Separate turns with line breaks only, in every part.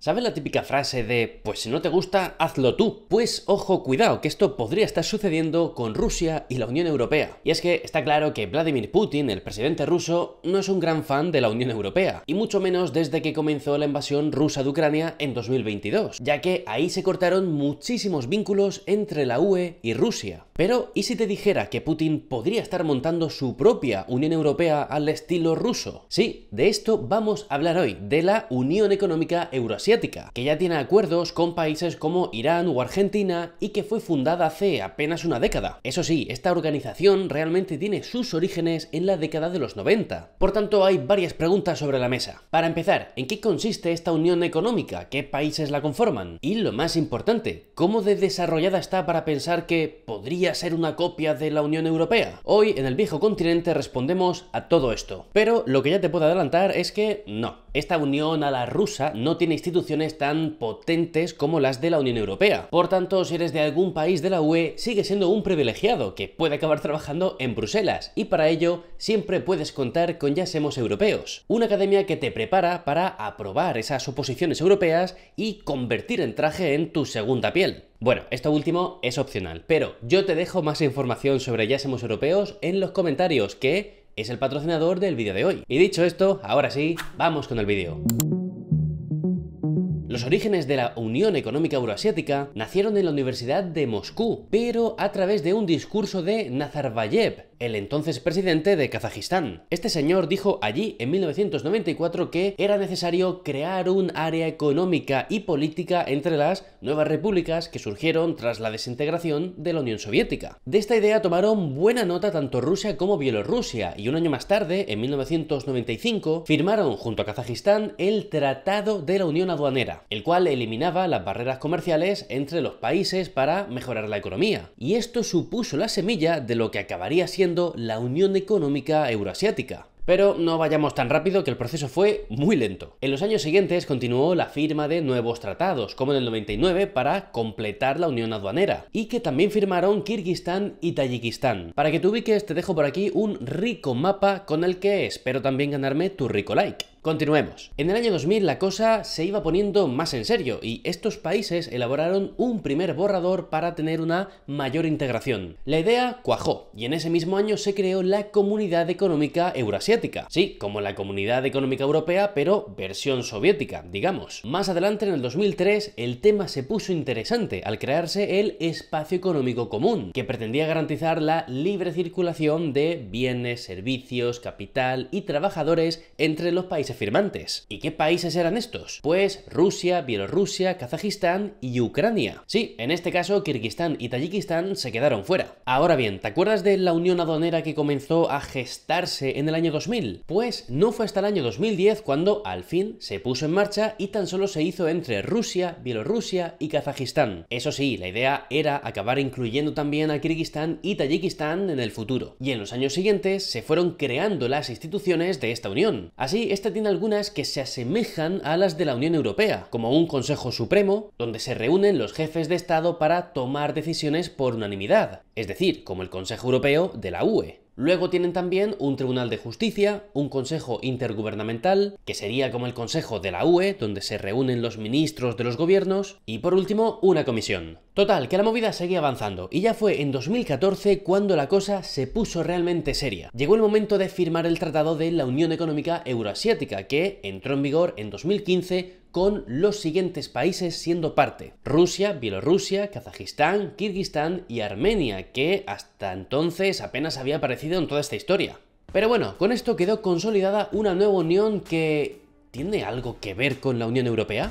¿Sabes la típica frase de, pues si no te gusta, hazlo tú? Pues ojo, cuidado, que esto podría estar sucediendo con Rusia y la Unión Europea. Y es que está claro que Vladimir Putin, el presidente ruso, no es un gran fan de la Unión Europea, y mucho menos desde que comenzó la invasión rusa de Ucrania en 2022, ya que ahí se cortaron muchísimos vínculos entre la UE y Rusia. Pero, ¿y si te dijera que Putin podría estar montando su propia Unión Europea al estilo ruso? Sí, de esto vamos a hablar hoy, de la Unión Económica Euroasiática que ya tiene acuerdos con países como Irán o Argentina y que fue fundada hace apenas una década. Eso sí, esta organización realmente tiene sus orígenes en la década de los 90. Por tanto, hay varias preguntas sobre la mesa. Para empezar, ¿en qué consiste esta unión económica? ¿Qué países la conforman? Y lo más importante, ¿cómo de desarrollada está para pensar que podría ser una copia de la Unión Europea? Hoy, en el viejo continente, respondemos a todo esto. Pero lo que ya te puedo adelantar es que no, esta unión a la rusa no tiene instituciones tan potentes como las de la Unión Europea. Por tanto, si eres de algún país de la UE, sigue siendo un privilegiado que puede acabar trabajando en Bruselas y para ello siempre puedes contar con Ya Semos Europeos, una academia que te prepara para aprobar esas oposiciones europeas y convertir el traje en tu segunda piel. Bueno, esto último es opcional, pero yo te dejo más información sobre Ya Semos Europeos en los comentarios que es el patrocinador del vídeo de hoy. Y dicho esto, ahora sí, vamos con el vídeo. Los orígenes de la Unión Económica Euroasiática nacieron en la Universidad de Moscú, pero a través de un discurso de Nazarbayev, el entonces presidente de Kazajistán. Este señor dijo allí en 1994 que era necesario crear un área económica y política entre las nuevas repúblicas que surgieron tras la desintegración de la Unión Soviética. De esta idea tomaron buena nota tanto Rusia como Bielorrusia y un año más tarde, en 1995, firmaron junto a Kazajistán el Tratado de la Unión Aduanera, el cual eliminaba las barreras comerciales entre los países para mejorar la economía. Y esto supuso la semilla de lo que acabaría siendo la Unión Económica Euroasiática. Pero no vayamos tan rápido que el proceso fue muy lento. En los años siguientes continuó la firma de nuevos tratados, como en el 99 para completar la unión aduanera, y que también firmaron Kirguistán y Tayikistán. Para que te ubiques te dejo por aquí un rico mapa con el que espero también ganarme tu rico like. Continuemos. En el año 2000 la cosa se iba poniendo más en serio y estos países elaboraron un primer borrador para tener una mayor integración. La idea cuajó y en ese mismo año se creó la Comunidad Económica Euroasiática. Sí, como la Comunidad Económica Europea, pero versión soviética, digamos. Más adelante, en el 2003, el tema se puso interesante al crearse el Espacio Económico Común, que pretendía garantizar la libre circulación de bienes, servicios, capital y trabajadores entre los países firmantes. ¿Y qué países eran estos? Pues Rusia, Bielorrusia, Kazajistán y Ucrania. Sí, en este caso Kirguistán y Tayikistán se quedaron fuera. Ahora bien, ¿te acuerdas de la unión aduanera que comenzó a gestarse en el año 2000? Pues no fue hasta el año 2010 cuando al fin se puso en marcha y tan solo se hizo entre Rusia, Bielorrusia y Kazajistán. Eso sí, la idea era acabar incluyendo también a Kirguistán y Tayikistán en el futuro. Y en los años siguientes se fueron creando las instituciones de esta unión. Así, esta algunas que se asemejan a las de la Unión Europea, como un Consejo Supremo, donde se reúnen los jefes de Estado para tomar decisiones por unanimidad, es decir, como el Consejo Europeo de la UE. Luego tienen también un Tribunal de Justicia, un Consejo Intergubernamental, que sería como el Consejo de la UE, donde se reúnen los ministros de los gobiernos, y por último, una comisión. Total, que la movida seguía avanzando, y ya fue en 2014 cuando la cosa se puso realmente seria. Llegó el momento de firmar el Tratado de la Unión Económica Euroasiática, que entró en vigor en 2015 con los siguientes países siendo parte. Rusia, Bielorrusia, Kazajistán, Kirguistán y Armenia, que hasta entonces apenas había aparecido en toda esta historia. Pero bueno, con esto quedó consolidada una nueva unión que... ¿Tiene algo que ver con la Unión Europea?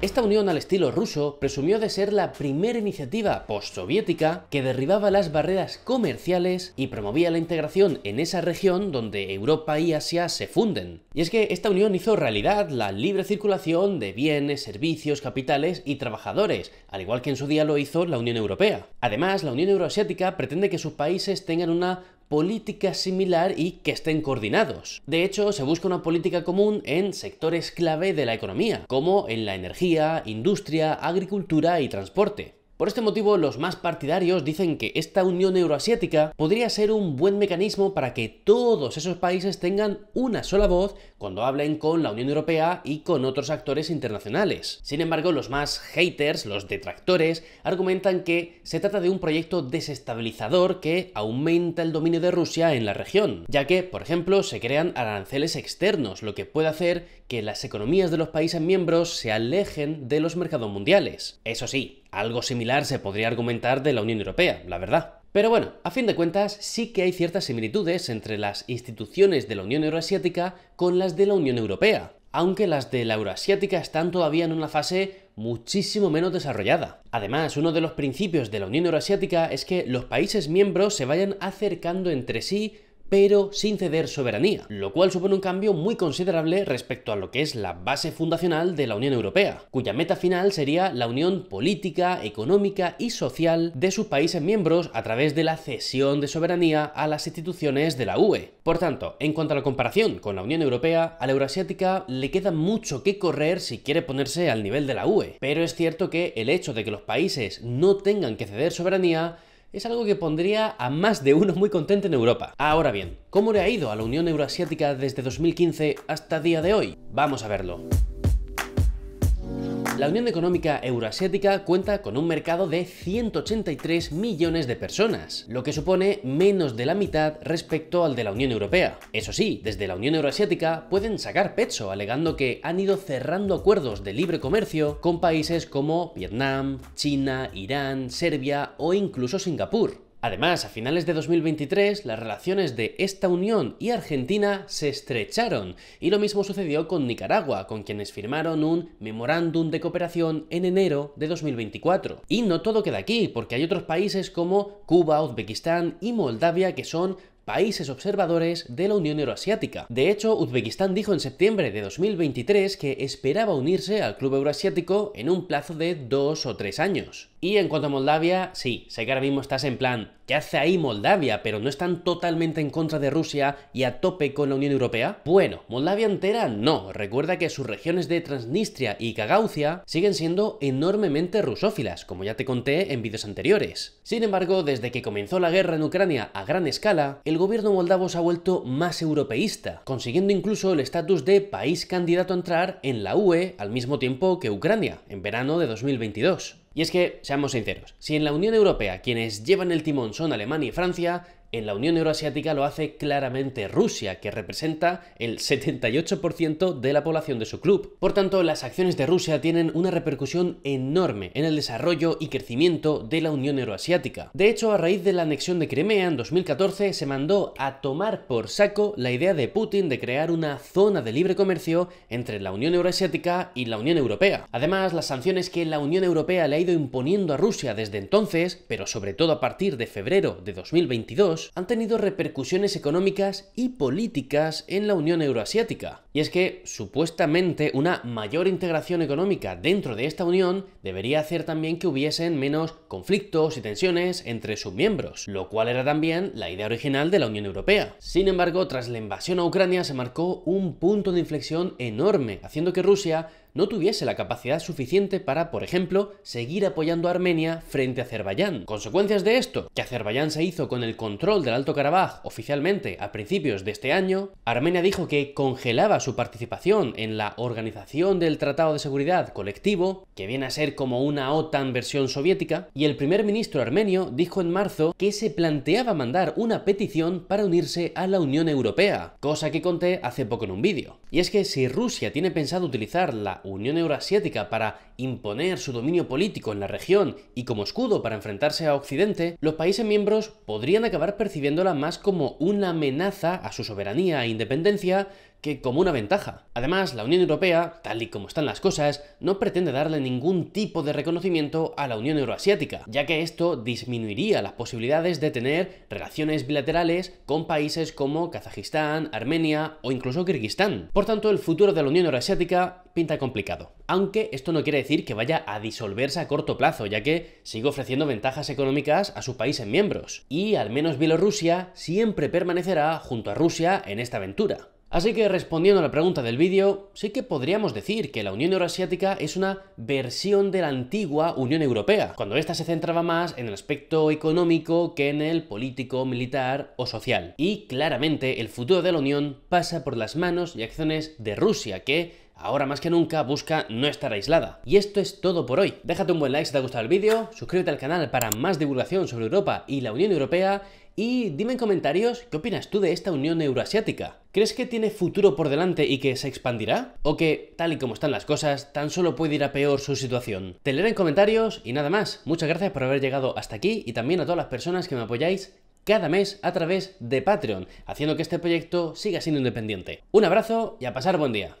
Esta unión al estilo ruso presumió de ser la primera iniciativa postsoviética que derribaba las barreras comerciales y promovía la integración en esa región donde Europa y Asia se funden. Y es que esta unión hizo realidad la libre circulación de bienes, servicios, capitales y trabajadores, al igual que en su día lo hizo la Unión Europea. Además, la Unión Euroasiática pretende que sus países tengan una política similar y que estén coordinados. De hecho, se busca una política común en sectores clave de la economía, como en la energía, industria, agricultura y transporte. Por este motivo, los más partidarios dicen que esta Unión Euroasiática podría ser un buen mecanismo para que todos esos países tengan una sola voz cuando hablen con la Unión Europea y con otros actores internacionales. Sin embargo, los más haters, los detractores, argumentan que se trata de un proyecto desestabilizador que aumenta el dominio de Rusia en la región, ya que, por ejemplo, se crean aranceles externos, lo que puede hacer que las economías de los países miembros se alejen de los mercados mundiales. Eso sí, algo similar se podría argumentar de la Unión Europea, la verdad. Pero bueno, a fin de cuentas sí que hay ciertas similitudes entre las instituciones de la Unión Euroasiática con las de la Unión Europea, aunque las de la Euroasiática están todavía en una fase muchísimo menos desarrollada. Además, uno de los principios de la Unión Euroasiática es que los países miembros se vayan acercando entre sí pero sin ceder soberanía, lo cual supone un cambio muy considerable respecto a lo que es la base fundacional de la Unión Europea, cuya meta final sería la unión política, económica y social de sus países miembros a través de la cesión de soberanía a las instituciones de la UE. Por tanto, en cuanto a la comparación con la Unión Europea, a la Euroasiática le queda mucho que correr si quiere ponerse al nivel de la UE, pero es cierto que el hecho de que los países no tengan que ceder soberanía es algo que pondría a más de uno muy contento en Europa. Ahora bien, ¿cómo le ha ido a la Unión Euroasiática desde 2015 hasta día de hoy? Vamos a verlo. La Unión Económica Euroasiática cuenta con un mercado de 183 millones de personas, lo que supone menos de la mitad respecto al de la Unión Europea. Eso sí, desde la Unión Euroasiática pueden sacar pecho alegando que han ido cerrando acuerdos de libre comercio con países como Vietnam, China, Irán, Serbia o incluso Singapur. Además, a finales de 2023, las relaciones de esta Unión y Argentina se estrecharon, y lo mismo sucedió con Nicaragua, con quienes firmaron un memorándum de cooperación en enero de 2024. Y no todo queda aquí, porque hay otros países como Cuba, Uzbekistán y Moldavia que son países observadores de la Unión Euroasiática. De hecho, Uzbekistán dijo en septiembre de 2023 que esperaba unirse al Club Euroasiático en un plazo de dos o tres años. Y en cuanto a Moldavia, sí, sé que ahora mismo estás en plan, ¿qué hace ahí Moldavia? Pero no están totalmente en contra de Rusia y a tope con la Unión Europea. Bueno, Moldavia entera no. Recuerda que sus regiones de Transnistria y Cagaucia siguen siendo enormemente rusófilas, como ya te conté en vídeos anteriores. Sin embargo, desde que comenzó la guerra en Ucrania a gran escala, el gobierno moldavo se ha vuelto más europeísta, consiguiendo incluso el estatus de país candidato a entrar en la UE al mismo tiempo que Ucrania, en verano de 2022. Y es que, seamos sinceros, si en la Unión Europea quienes llevan el timón son Alemania y Francia, en la Unión Euroasiática lo hace claramente Rusia, que representa el 78% de la población de su club. Por tanto, las acciones de Rusia tienen una repercusión enorme en el desarrollo y crecimiento de la Unión Euroasiática. De hecho, a raíz de la anexión de Crimea en 2014 se mandó a tomar por saco la idea de Putin de crear una zona de libre comercio entre la Unión Euroasiática y la Unión Europea. Además, las sanciones que la Unión Europea le ha ido imponiendo a Rusia desde entonces, pero sobre todo a partir de febrero de 2022, han tenido repercusiones económicas y políticas en la Unión Euroasiática. Y es que, supuestamente, una mayor integración económica dentro de esta Unión debería hacer también que hubiesen menos conflictos y tensiones entre sus miembros, lo cual era también la idea original de la Unión Europea. Sin embargo, tras la invasión a Ucrania se marcó un punto de inflexión enorme, haciendo que Rusia no tuviese la capacidad suficiente para, por ejemplo, seguir apoyando a Armenia frente a Azerbaiyán. Consecuencias de esto, que Azerbaiyán se hizo con el control del Alto Karabaj oficialmente a principios de este año, Armenia dijo que congelaba su participación en la Organización del Tratado de Seguridad Colectivo, que viene a ser como una OTAN versión soviética, y el primer ministro armenio dijo en marzo que se planteaba mandar una petición para unirse a la Unión Europea, cosa que conté hace poco en un vídeo. Y es que si Rusia tiene pensado utilizar la Unión Euroasiática para imponer su dominio político en la región y como escudo para enfrentarse a Occidente, los países miembros podrían acabar percibiéndola más como una amenaza a su soberanía e independencia que como una ventaja. Además, la Unión Europea, tal y como están las cosas, no pretende darle ningún tipo de reconocimiento a la Unión Euroasiática, ya que esto disminuiría las posibilidades de tener relaciones bilaterales con países como Kazajistán, Armenia o incluso Kirguistán. Por tanto, el futuro de la Unión Euroasiática pinta complicado. Aunque esto no quiere decir que vaya a disolverse a corto plazo, ya que sigue ofreciendo ventajas económicas a sus países miembros. Y al menos Bielorrusia siempre permanecerá junto a Rusia en esta aventura. Así que respondiendo a la pregunta del vídeo, sí que podríamos decir que la Unión Euroasiática es una versión de la antigua Unión Europea, cuando ésta se centraba más en el aspecto económico que en el político, militar o social. Y claramente el futuro de la Unión pasa por las manos y acciones de Rusia, que ahora más que nunca busca no estar aislada. Y esto es todo por hoy. Déjate un buen like si te ha gustado el vídeo, suscríbete al canal para más divulgación sobre Europa y la Unión Europea y dime en comentarios qué opinas tú de esta Unión Euroasiática. ¿Crees que tiene futuro por delante y que se expandirá? ¿O que, tal y como están las cosas, tan solo puede ir a peor su situación? Te leeré en comentarios y nada más. Muchas gracias por haber llegado hasta aquí y también a todas las personas que me apoyáis cada mes a través de Patreon, haciendo que este proyecto siga siendo independiente. Un abrazo y a pasar buen día.